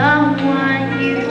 someone you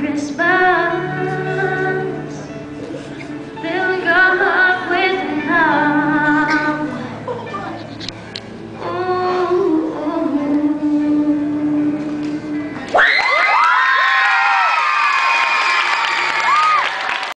Christmas.